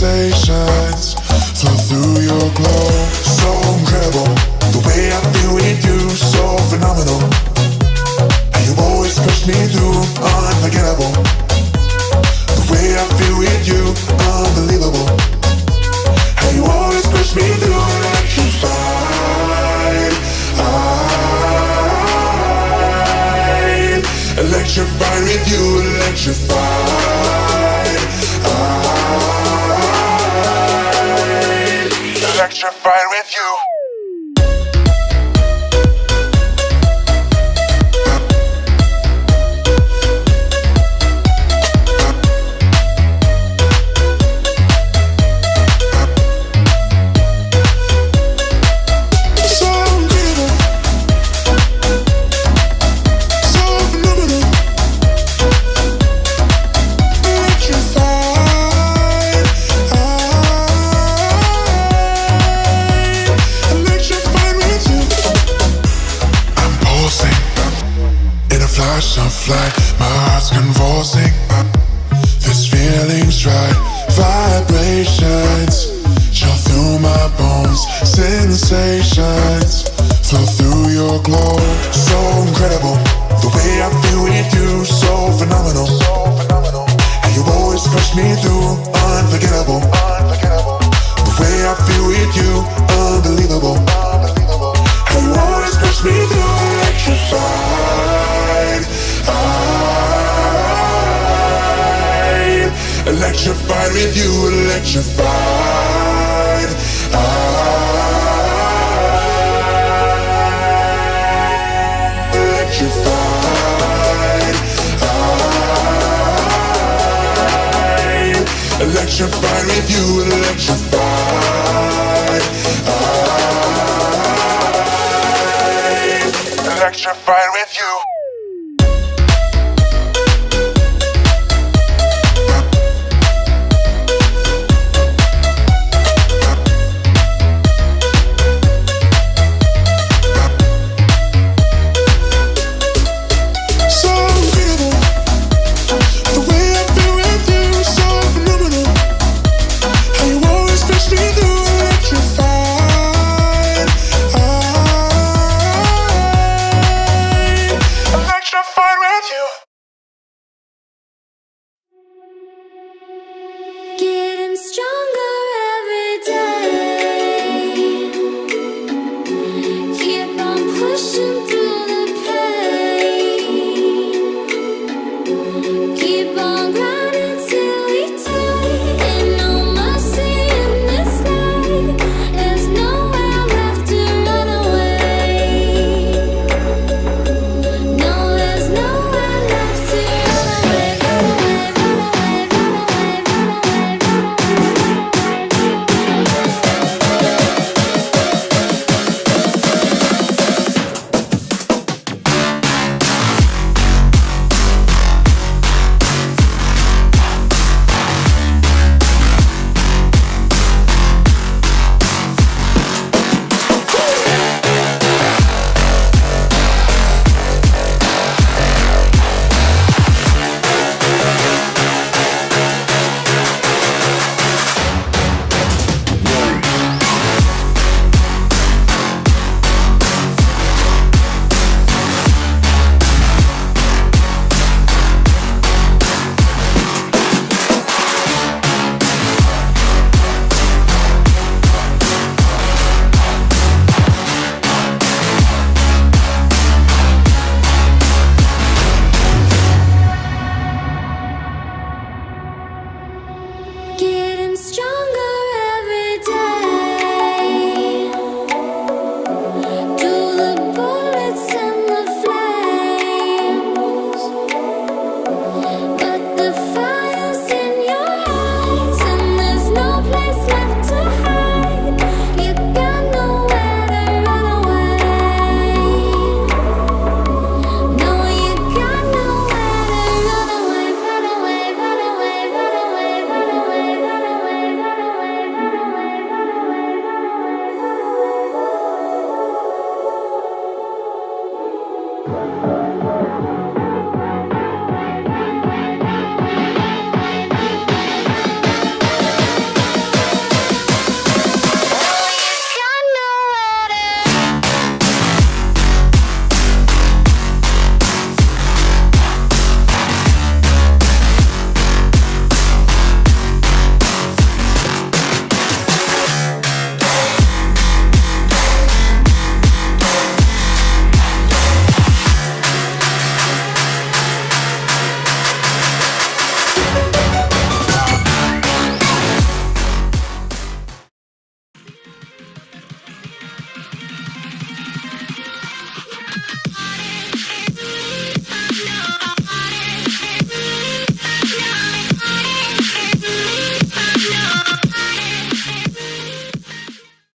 sensations flow through your glow. So incredible, the way I feel with you, so phenomenal. And you always push me through, unforgettable. The way I feel with you, unbelievable. And you always push me through, electrified. I, electrified with you, electrified. Electrified with you. My heart's convulsing. This feeling's right. Vibrations chill through my bones. Sensations flow through your glow. So incredible. The way I feel with you, so phenomenal. And you always push me through, electrified with you, electrified. I, ah, electrified. With you, electrified. I, ah, electrified with you.